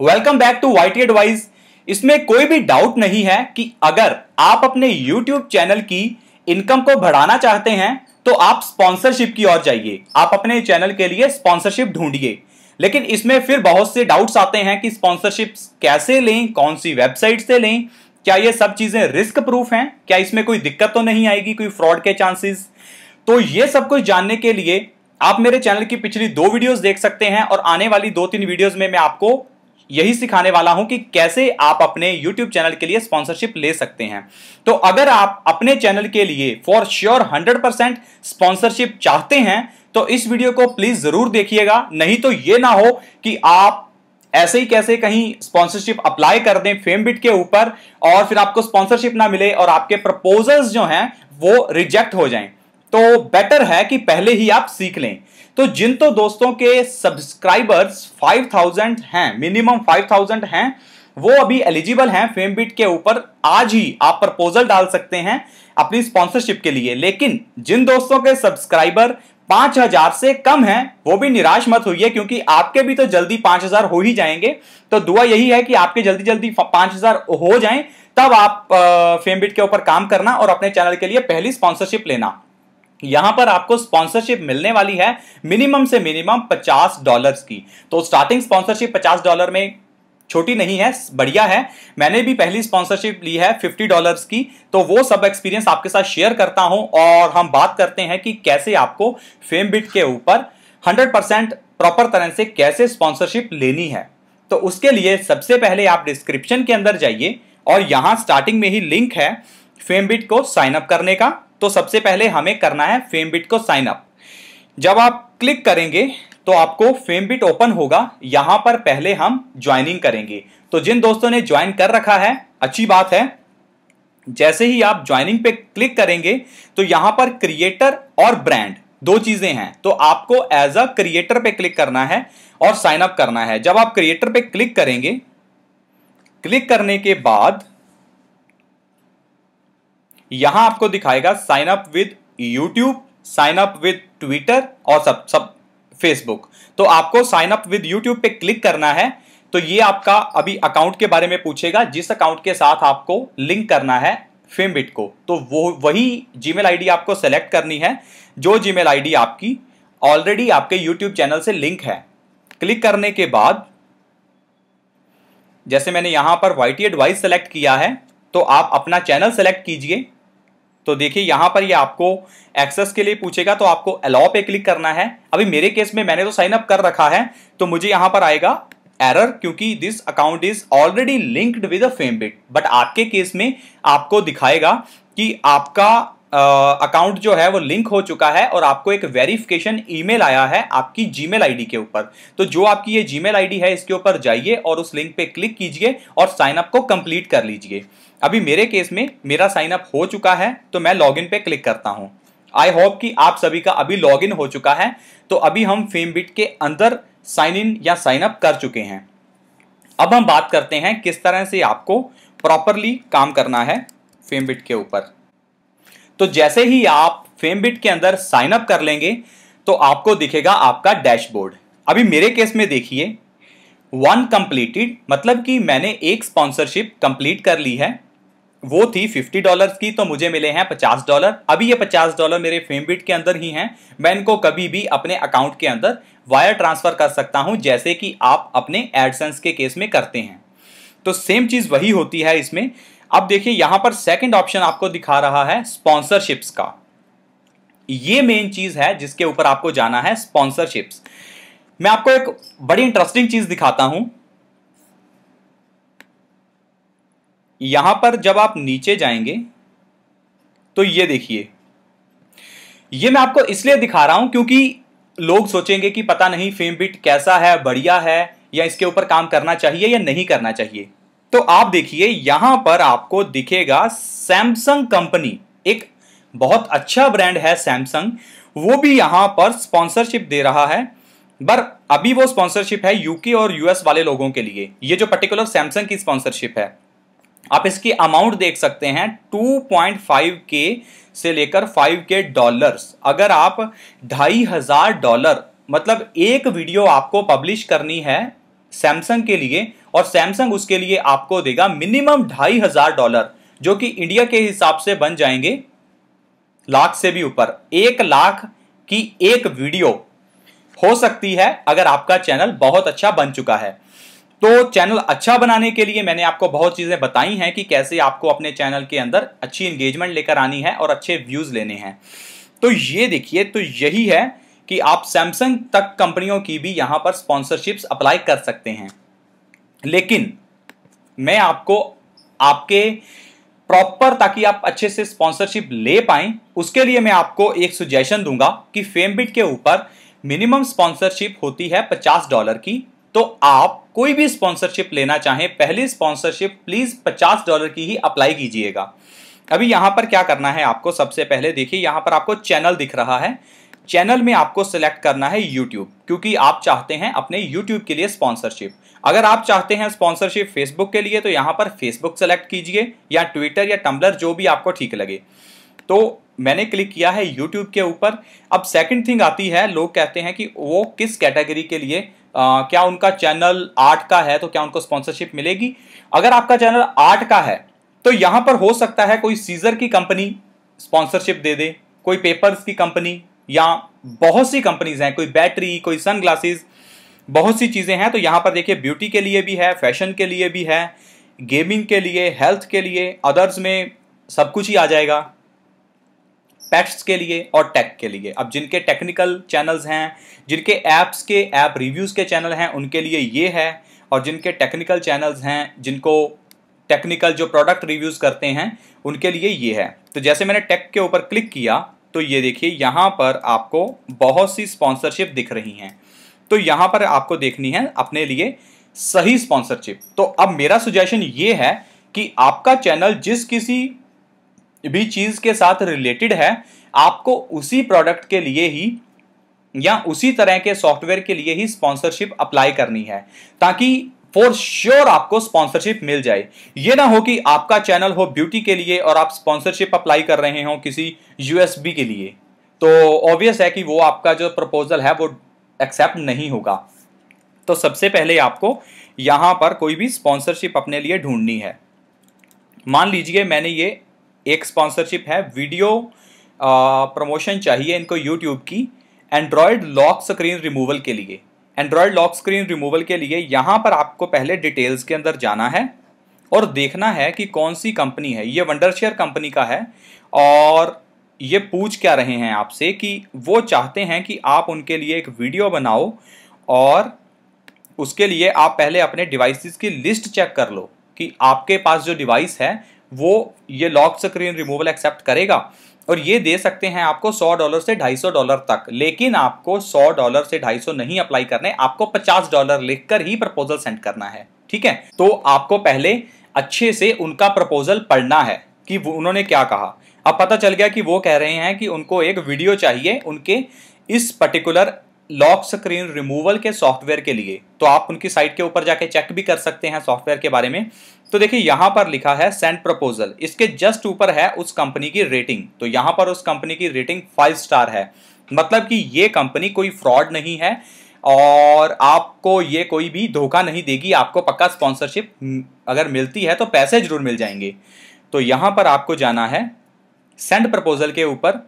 Welcome back to YT advice इसमें कोई भी डाउट नहीं है कि अगर आप अपने YouTube चैनल की इनकम को बढ़ाना चाहते हैं तो आप स्पॉन्सरशिप की ओर जाइए। आप अपने चैनल के लिए स्पॉन्सरशिप ढूंढिए। लेकिन इसमें फिर बहुत से डाउट्स आते हैं कि स्पॉन्सरशिप कैसे लें, कौन सी वेबसाइट से लें, क्या ये सब चीज़ें रिस्क प्रूफ हैं, क्या इसमें कोई दिक्कत तो नहीं आएगी, कोई फ्रॉड के चांसेस तो ये सब कुछ जानने के लिए आप मेरे चैनल की पिछली दो वीडियोस देख सकते हैं और आने वाली दो तीन वीडियोस में मैं आपको यही सिखाने वाला हूँ कि कैसे आप अपने YouTube चैनल के लिए स्पॉन्सरशिप ले सकते हैं। तो अगर आप अपने चैनल के लिए फॉर श्योर 100% स्पॉन्सरशिप चाहते हैं तो इस वीडियो को प्लीज़ ज़रूर देखिएगा। नहीं तो यह ना हो कि आप ऐसे ही कैसे कहीं स्पॉन्सरशिप अप्लाई कर दें फेमबिट के ऊपर और फिर आपको स्पॉन्सरशिप ना मिले और आपके प्रपोजल्स जो हैं वो रिजेक्ट हो जाएँ। तो बेटर है कि पहले ही आप सीख लें। तो जिन तो दोस्तों के सब्सक्राइबर्स 5000 हैं मिनिमम 5000 हैं, वो अभी एलिजिबल हैं फेमबिट के ऊपर। आज ही आप प्रपोजल डाल सकते हैं अपनी स्पॉन्सरशिप के लिए। लेकिन जिन दोस्तों के सब्सक्राइबर पाँच हज़ार से कम हैं, वो भी निराश मत होइए, क्योंकि आपके भी तो जल्दी पाँच हज़ार हो ही जाएँगे। तो दुआ यही है कि आपके जल्दी जल्दी पाँच हज़ार हो जाएँ, तब आप फेमबिट के ऊपर काम करना और अपने चैनल के लिए पहली स्पॉन्सरशिप लेना। यहाँ पर आपको स्पॉन्सरशिप मिलने वाली है मिनिमम से मिनिमम 50 डॉलर्स की। तो स्टार्टिंग स्पॉन्सरशिप 50 डॉलर में छोटी नहीं है, बढ़िया है। मैंने भी पहली स्पॉन्सरशिप ली है 50 डॉलर्स की। तो वो सब एक्सपीरियंस आपके साथ शेयर करता हूँ और हम बात करते हैं कि कैसे आपको फेम बिट के ऊपर 100% प्रॉपर तरह से कैसे स्पॉन्सरशिप लेनी है। तो उसके लिए सबसे पहले आप डिस्क्रिप्शन के अंदर जाइए और यहाँ स्टार्टिंग में ही लिंक है फेमबिट को साइन अप करने का। तो सबसे पहले हमें करना है फेमबिट को साइन अप जब आप क्लिक करेंगे तो आपको फेमबिट ओपन होगा। यहाँ पर पहले हम ज्वाइनिंग करेंगे। तो जिन दोस्तों ने ज्वाइन कर रखा है, अच्छी बात है। जैसे ही आप ज्वाइनिंग पे क्लिक करेंगे तो यहाँ पर क्रिएटर और ब्रांड दो चीज़ें हैं। तो आपको एज अ क्रिएटर पे क्लिक करना है और साइन अप करना है। जब आप क्रिएटर पे क्लिक करेंगे क्लिक करने के बाद यहाँ आपको दिखाएगा sign up with YouTube sign up with Twitter और सब सब फेसबुक तो आपको साइन अप विद यूट्यूब पे क्लिक करना है तो ये आपका अभी अकाउंट के बारे में पूछेगा, जिस अकाउंट के साथ आपको लिंक करना है फेमबिट को. तो वो, वही जीमेल आईडी आपको सेलेक्ट करनी है, जो जीमेल आईडी आपकी ऑलरेडी आपके यूट्यूब चैनल से लिंक है. क्लिक करने के बाद, जैसे मैंने यहाँ पर वाईटी एडवाइस सेलेक्ट किया है तो आप अपना चैनल सेलेक्ट कीजिए तो देखिए, यहाँ पर ये आपको एक्सेस के लिए पूछेगा तो आपको अलाउ पे क्लिक करना है। अभी मेरे केस में मैंने तो साइन अप कर रखा है तो मुझे यहाँ पर आएगा एरर क्योंकि this account is already linked with a FameBit but आपके केस में आपको दिखाएगा कि आपका अकाउंट जो है वो लिंक हो चुका है और आपको एक वेरिफिकेशन ईमेल आया है आपकी जीमेल आईडी के ऊपर। तो जो आपकी ये जीमेल आईडी है, इसके ऊपर जाइए और उस लिंक पे क्लिक कीजिए और साइन अप को कंप्लीट कर लीजिए। अभी मेरे केस में मेरा साइन अप हो चुका है तो मैं लॉगिन पे क्लिक करता हूँ। आई होप कि आप सभी का अभी लॉगिन हो चुका है तो अभी हम फेमबिट के अंदर साइन इन या साइन अप कर चुके हैं। अब हम बात करते हैं किस तरह से आपको प्रॉपरली काम करना है फेमबिट के ऊपर। तो जैसे ही आप फेमबिट के अंदर साइन अप कर लेंगे तो आपको दिखेगा आपका डैशबोर्ड अभी मेरे केस में देखिए वन कंप्लीटेड मतलब कि मैंने एक स्पॉन्सरशिप कंप्लीट कर ली है। वो थी फिफ्टी डॉलर की तो मुझे मिले हैं पचास डॉलर अभी ये पचास डॉलर मेरे फेमबिट के अंदर ही हैं। मैं इनको कभी भी अपने अकाउंट के अंदर वायर ट्रांसफ़र कर सकता हूँ, जैसे कि आप अपने एडसेंस के केस में करते हैं। तो सेम चीज़ वही होती है इसमें। अब देखिए, यहाँ पर सेकंड ऑप्शन आपको दिखा रहा है स्पॉन्सरशिप्स का। ये मेन चीज़ है जिसके ऊपर आपको जाना है स्पॉन्सरशिप्स मैं आपको एक बड़ी इंटरेस्टिंग चीज़ दिखाता हूँ। यहाँ पर जब आप नीचे जाएँगे तो ये देखिए। ये मैं आपको इसलिए दिखा रहा हूँ क्योंकि लोग सोचेंगे कि पता नहीं फेम बिट कैसा है, बढ़िया है, या इसके ऊपर काम करना चाहिए या नहीं करना चाहिए। तो आप देखिए, यहाँ पर आपको दिखेगा सैमसंग कंपनी एक बहुत अच्छा ब्रांड है सैमसंग वो भी यहाँ पर स्पॉन्सरशिप दे रहा है, पर अभी वो स्पॉन्सरशिप है यूके और यूएस वाले लोगों के लिए। ये जो पर्टिकुलर सैमसंग की स्पॉन्सरशिप है, आप इसकी अमाउंट देख सकते हैं 2.5 के से लेकर 5 के डॉलर्स अगर आप ढाई हज़ार डॉलर मतलब एक वीडियो आपको पब्लिश करनी है सैमसंग के लिए और सैमसंग उसके लिए आपको देगा मिनिमम ढाई हज़ार डॉलर जो कि इंडिया के हिसाब से बन जाएँगे लाख से भी ऊपर। एक लाख की एक वीडियो हो सकती है, अगर आपका चैनल बहुत अच्छा बन चुका है। तो चैनल अच्छा बनाने के लिए मैंने आपको बहुत चीज़ें बताई हैं कि कैसे आपको अपने चैनल के अंदर अच्छी इंगेजमेंट लेकर आनी है और अच्छे व्यूज़ लेने हैं। तो ये देखिए तो यही है कि आप सैमसंग तक कंपनियों की भी यहाँ पर स्पॉन्सरशिप्स अप्लाई कर सकते हैं। लेकिन मैं आपको, आपके प्रॉपर ताकि आप अच्छे से स्पॉन्सरशिप ले पाए, उसके लिए मैं आपको एक सुजेशन दूँगा कि फेमबिट के ऊपर मिनिमम स्पॉन्सरशिप होती है पचास डॉलर की। तो आप कोई भी स्पॉन्सरशिप लेना चाहें, पहली स्पॉन्सरशिप प्लीज़ पचास डॉलर की ही अप्लाई कीजिएगा। अभी यहाँ पर क्या करना है आपको, सबसे पहले देखिए, यहाँ पर आपको चैनल दिख रहा है। चैनल में आपको सिलेक्ट करना है यूट्यूब क्योंकि आप चाहते हैं अपने यूट्यूब के लिए स्पॉन्सरशिप अगर आप चाहते हैं स्पॉन्सरशिप फेसबुक के लिए तो यहाँ पर फेसबुक सेलेक्ट कीजिए या ट्विटर या टम्बलर जो भी आपको ठीक लगे। तो मैंने क्लिक किया है यूट्यूब के ऊपर। अब सेकंड थिंग आती है लोग कहते हैं कि वो किस कैटेगरी के लिए आ, क्या उनका चैनल आर्ट का है तो क्या उनको स्पॉन्सरशिप मिलेगी? अगर आपका चैनल आर्ट का है तो यहाँ पर हो सकता है कोई सीजर की कंपनी स्पॉन्सरशिप दे दे कोई पेपर्स की कंपनी या बहुत सी कंपनीज़ हैं, कोई बैटरी कोई सन बहुत सी चीज़ें हैं तो यहाँ पर देखिए ब्यूटी के लिए भी है फ़ैशन के लिए भी है गेमिंग के लिए हेल्थ के लिए अदर्स में सब कुछ ही आ जाएगा। पेट्स के लिए और टेक के लिए। अब जिनके टेक्निकल चैनल्स हैं, जिनके ऐप्स के ऐप रिव्यूज़ के चैनल हैं, उनके लिए ये है, और जिनके टेक्निकल चैनल्स हैं, जिनको टेक्निकल जो प्रोडक्ट रिव्यूज़ करते हैं, उनके लिए ये है। तो जैसे मैंने टेक के ऊपर क्लिक किया तो ये देखिए, यहाँ पर आपको बहुत सी स्पॉन्सरशिप दिख रही हैं। तो यहाँ पर आपको देखनी है अपने लिए सही स्पॉन्सरशिप तो अब मेरा सुजेशन ये है कि आपका चैनल जिस किसी भी चीज़ के साथ रिलेटेड है, आपको उसी प्रोडक्ट के लिए ही या उसी तरह के सॉफ्टवेयर के लिए ही स्पॉन्सरशिप अप्लाई करनी है। ताकि फॉर श्योर sure आपको स्पॉन्सरशिप मिल जाए। ये ना हो कि आपका चैनल हो ब्यूटी के लिए और आप स्पॉन्सरशिप अप्लाई कर रहे हो किसी यूएसबी के लिए। तो ऑब्वियस है कि वो आपका जो प्रपोजल है वो एक्सेप्ट नहीं होगा। तो सबसे पहले आपको यहाँ पर कोई भी स्पॉन्सरशिप अपने लिए ढूंढनी है। मान लीजिए मैंने ये एक स्पॉन्सरशिप है वीडियो प्रमोशन चाहिए इनको यूट्यूब की एंड्रॉयड लॉक स्क्रीन रिमूवल के लिए। एंड्रॉयड लॉक स्क्रीन रिमूवल के लिए यहाँ पर आपको पहले डिटेल्स के अंदर जाना है और देखना है कि कौन सी कंपनी है। ये वंडरशेयर कंपनी का है और ये पूछ क्या रहे हैं आपसे कि वो चाहते हैं कि आप उनके लिए एक वीडियो बनाओ और उसके लिए आप पहले अपने डिवाइसेस की लिस्ट चेक कर लो कि आपके पास जो डिवाइस है, वो ये लॉक स्क्रीन रिमूवल एक्सेप्ट करेगा। और ये दे सकते हैं आपको 100 डॉलर से 250 डॉलर तक। लेकिन आपको 100 डॉलर से 250 नहीं अप्लाई करने, आपको 50 डॉलर लिखकर ही प्रपोजल सेंड करना है, ठीक है? तो आपको पहले अच्छे से उनका प्रपोजल पढ़ना है कि उन्होंने क्या कहा। अब पता चल गया कि वो कह रहे हैं कि उनको एक वीडियो चाहिए, उनके इस पर्टिकुलर लॉक स्क्रीन रिमूवल के सॉफ्टवेयर के लिए तो आप उनकी साइट के ऊपर जाके चेक भी कर सकते हैं सॉफ्टवेयर के बारे में। तो देखिए, यहाँ पर लिखा है सेंड प्रपोजल इसके जस्ट ऊपर है उस कंपनी की रेटिंग तो यहाँ पर उस कंपनी की रेटिंग फाइव स्टार है। मतलब कि ये कंपनी कोई फ्रॉड नहीं है और आपको ये कोई भी धोखा नहीं देगी, आपको पक्का स्पॉन्सरशिप अगर मिलती है तो पैसे ज़रूर मिल जाएँगे। तो यहाँ पर आपको जाना है सेंड प्रपोजल के ऊपर।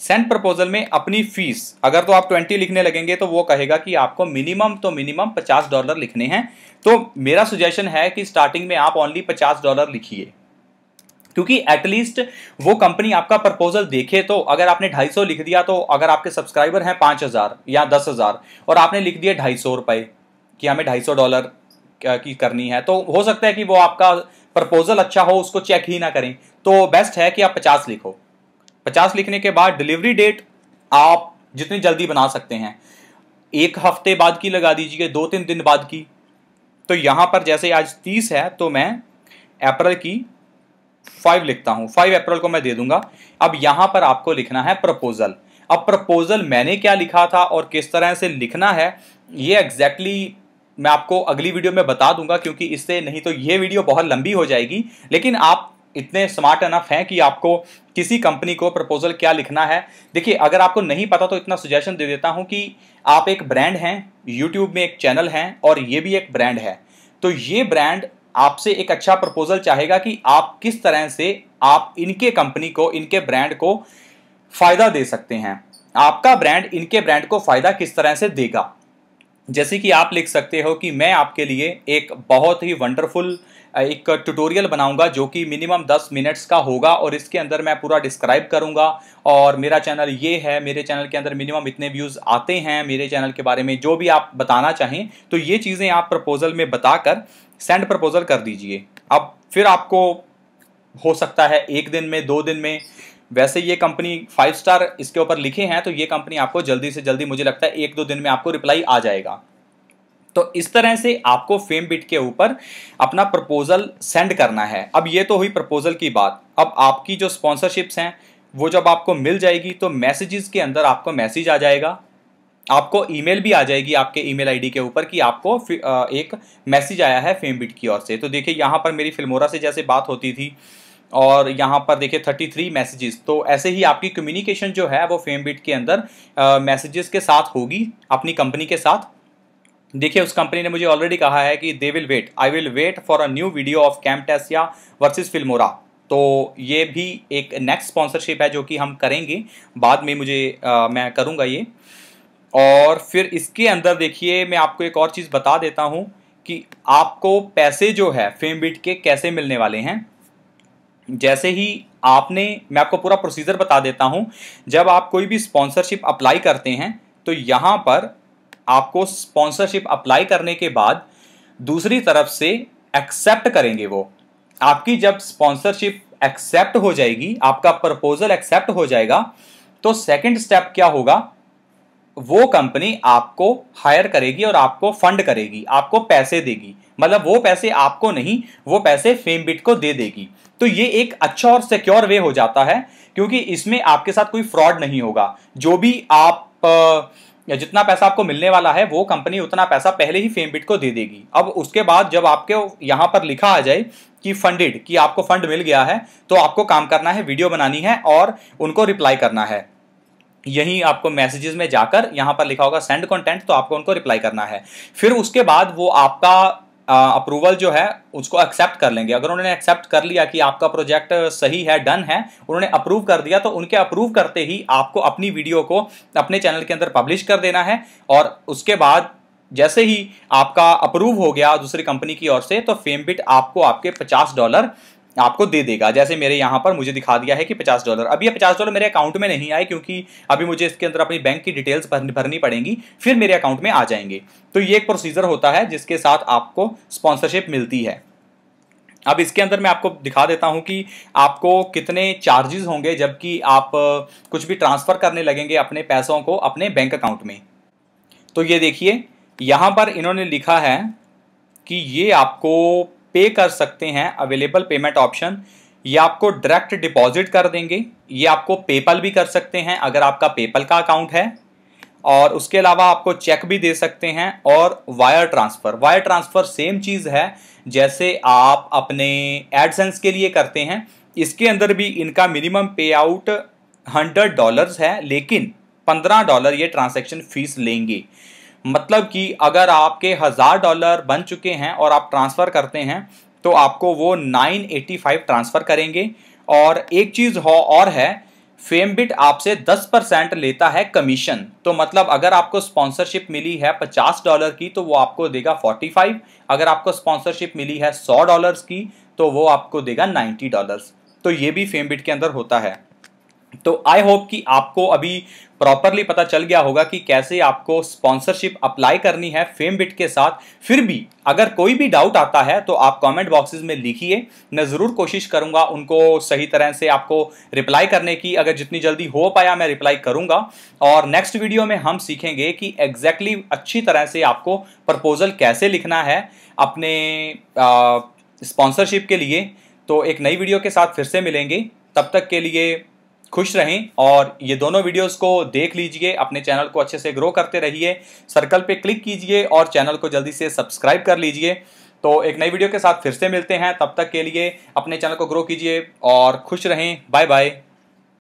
सेंड प्रपोजल में अपनी फ़ीस अगर तो आप ट्वेंटी लिखने लगेंगे तो वो कहेगा कि आपको मिनिमम तो मिनिमम पचास डॉलर लिखने हैं। तो मेरा सुजेशन है कि स्टार्टिंग में आप ओनली पचास डॉलर लिखिए। क्योंकि एटलीस्ट वो कंपनी आपका प्रपोजल देखे तो अगर आपने ढाई सौ लिख दिया तो अगर आपके सब्सक्राइबर हैं पाँच हज़ार या दस हज़ार, और आपने लिख दिया ढाई सौ रुपए कि हमें ढाई सौ डॉलर की करनी है तो हो सकता है कि वो आपका प्रपोजल अच्छा हो, उसको चेक ही ना करें। तो बेस्ट है कि आप पचास लिखो। पचास लिखने के बाद डिलीवरी डेट आप जितनी जल्दी बना सकते हैं। एक हफ़्ते बाद की लगा दीजिए, दो तीन दिन बाद की। तो यहाँ पर जैसे आज तीस है तो मैं अप्रैल की फाइव लिखता हूँ। फाइव अप्रैल को मैं दे दूँगा। अब यहाँ पर आपको लिखना है प्रपोजल अब प्रपोजल मैंने क्या लिखा था और किस तरह से लिखना है, ये एग्जैक्टली exactly मैं आपको अगली वीडियो में बता दूँगा, क्योंकि इससे नहीं तो ये वीडियो बहुत लंबी हो जाएगी। लेकिन आप इतने स्मार्ट अनफ हैं कि आपको किसी कंपनी को प्रपोजल क्या लिखना है। देखिए, अगर आपको नहीं पता तो इतना सुजेशन दे देता हूँ कि आप एक ब्रांड हैं यूट्यूब में एक चैनल हैं और ये भी एक ब्रांड है। तो ये ब्रांड आपसे एक अच्छा प्रपोजल चाहेगा कि आप किस तरह से आप इनके कंपनी को, इनके ब्रांड को फ़ायदा दे सकते हैं। आपका ब्रांड इनके ब्रांड को फ़ायदा किस तरह से देगा? जैसे कि आप लिख सकते हो कि मैं आपके लिए एक बहुत ही वंडरफुल एक ट्यूटोरियल बनाऊँगा जो कि मिनिमम 10 मिनट्स का होगा और इसके अंदर मैं पूरा डिस्क्राइब करूँगा। और मेरा चैनल ये है, मेरे चैनल के अंदर मिनिमम इतने व्यूज़ आते हैं, मेरे चैनल के बारे में जो भी आप बताना चाहें तो ये चीज़ें आप प्रपोजल में बताकर सेंड प्रपोजल कर दीजिए। अब फिर आपको हो सकता है एक दिन में, दो दिन में वैसे ये कंपनी फाइव स्टार इसके ऊपर लिखे हैं तो ये कंपनी आपको जल्दी से जल्दी, मुझे लगता है एक दो दिन में आपको रिप्लाई आ जाएगा। तो इस तरह से आपको फेम बिट के ऊपर अपना प्रपोजल सेंड करना है। अब ये तो हुई प्रपोजल की बात। अब आपकी जो स्पॉन्सरशिप्स हैं, वो जब आपको मिल जाएगी तो मैसेजेस के अंदर आपको मैसेज आ जाएगा। आपको ईमेल भी आ जाएगी आपके ईमेल आईडी के ऊपर कि आपको एक मैसेज आया है फेम बिट की ओर से। तो देखिए, यहाँ पर मेरी फिल्मोरा से जैसे बात होती थी और यहाँ पर देखिए थर्टी थ्री मैसेजेस तो ऐसे ही आपकी कम्युनिकेशन जो है वो फेम बिट के अंदर मैसेजेस के साथ होगी अपनी कंपनी के साथ। देखिए उस कंपनी ने मुझे ऑलरेडी कहा है कि they will wait I will wait for a new video of Camtasia versus Filmora तो ये भी एक नेक्स्ट स्पॉन्सरशिप है जो कि हम करेंगे। बाद में मुझे आ, मैं करूँगा ये। और फिर इसके अंदर देखिए मैं आपको एक और चीज़ बता देता हूँ कि आपको पैसे जो है फेम बिट के कैसे मिलने वाले हैं। जैसे ही आपने, मैं आपको पूरा प्रोसीजर बता देता हूँ, जब आप कोई भी स्पॉन्सरशिप अप्लाई करते हैं तो यहाँ पर आपको स्पॉन्सरशिप अप्लाई करने के बाद दूसरी तरफ़ से एक्सेप्ट करेंगे वो। आपकी जब स्पॉन्सरशिप एक्सेप्ट हो जाएगी, आपका प्रपोजल एक्सेप्ट हो जाएगा तो सेकंड स्टेप क्या होगा? वो कंपनी आपको हायर करेगी और आपको फंड करेगी, आपको पैसे देगी। मतलब वो पैसे आपको नहीं, वो पैसे फेम बिट को दे देगी। तो ये एक अच्छा और सिक्योर वे हो जाता है, क्योंकि इसमें आपके साथ कोई फ्रॉड नहीं होगा। जो भी आप जितना पैसा आपको मिलने वाला है, वो कंपनी उतना पैसा पहले ही फेम बिट को दे देगी। अब उसके बाद जब आपके यहाँ पर लिखा आ जाए कि फंडेड कि आपको फंड मिल गया है तो आपको काम करना है वीडियो बनानी है और उनको रिप्लाई करना है। यही आपको मैसेजेस में जाकर यहाँ पर लिखा होगा सेंड कंटेंट तो आपको उनको रिप्लाई करना है। फिर उसके बाद वो आपका अप्रूवल जो है, उसको एक्सेप्ट कर लेंगे। अगर उन्होंने एक्सेप्ट कर लिया कि आपका प्रोजेक्ट सही है डन है, उन्होंने अप्रूव कर दिया तो उनके अप्रूव करते ही आपको अपनी वीडियो को अपने चैनल के अंदर पब्लिश कर देना है। और उसके बाद जैसे ही आपका अप्रूव हो गया दूसरी कंपनी की ओर से तो फेमबिट आपको आपके 50 डॉलर आपको दे देगा। जैसे मेरे यहाँ पर मुझे दिखा दिया है कि पचास डॉलर। अब ये पचास डॉलर मेरे अकाउंट में नहीं आए क्योंकि अभी मुझे इसके अंदर अपनी बैंक की डिटेल्स भरनी पड़ेंगी, फिर मेरे अकाउंट में आ जाएँगे। तो ये एक प्रोसीजर होता है जिसके साथ आपको स्पॉन्सरशिप मिलती है। अब इसके अंदर मैं आपको दिखा देता हूँ कि आपको कितने चार्जेस होंगे, जबकि आप कुछ भी ट्रांसफ़र करने लगेंगे अपने पैसों को अपने बैंक अकाउंट में। तो ये देखिए, यहाँ पर इन्होंने लिखा है कि ये आपको पे कर सकते हैं अवेलेबल पेमेंट ऑप्शन ये आपको डायरेक्ट डिपॉजिट कर देंगे, ये आपको पेपल भी कर सकते हैं, अगर आपका पेपल का अकाउंट है. और उसके अलावा आपको चेक भी दे सकते हैं और wire transfer wire transfer same चीज़ है, जैसे आप अपने एडसेंस के लिए करते हैं. इसके अंदर भी इनका मिनिमम पे आउट हंड्रेड डॉलर्स है, लेकिन पंद्रह डॉलर ये ट्रांसैक्शन फ़ीस लेंगे. मतलब कि अगर आपके हज़ार डॉलर बन चुके हैं और आप ट्रांसफ़र करते हैं तो आपको वो 985 ट्रांसफ़र करेंगे। और एक चीज़ हो और है फेमबिट आपसे 10 परसेंट लेता है कमीशन। तो मतलब अगर आपको स्पॉन्सरशिप मिली है 50 डॉलर की तो वो आपको देगा 45 अगर आपको स्पॉन्सरशिप मिली है 100 डॉलर्स की तो वो आपको देगा 90 डॉलर्स। तो ये भी फेमबिट के अंदर होता है। तो आई होप कि आपको अभी प्रॉपरली पता चल गया होगा कि कैसे आपको स्पॉन्सरशिप अप्लाई करनी है फेम बिट के साथ। फिर भी अगर कोई भी डाउट आता है तो आप कमेंट बॉक्सेस में लिखिए। मैं ज़रूर कोशिश करूँगा उनको सही तरह से आपको रिप्लाई करने की। अगर जितनी जल्दी हो पाया, मैं रिप्लाई करूँगा। और नेक्स्ट वीडियो में हम सीखेंगे कि एग्जैक्टली exactly अच्छी तरह से आपको प्रपोजल कैसे लिखना है अपने स्पॉन्सरशिप के लिए। तो एक नई वीडियो के साथ फिर से मिलेंगे। तब तक के लिए खुश रहें और ये दोनों वीडियोस को देख लीजिए, अपने चैनल को अच्छे से ग्रो करते रहिए सर्कल पे क्लिक कीजिए और चैनल को जल्दी से सब्सक्राइब कर लीजिए। तो एक नई वीडियो के साथ फिर से मिलते हैं, तब तक के लिए अपने चैनल को ग्रो कीजिए और खुश रहें। Bye bye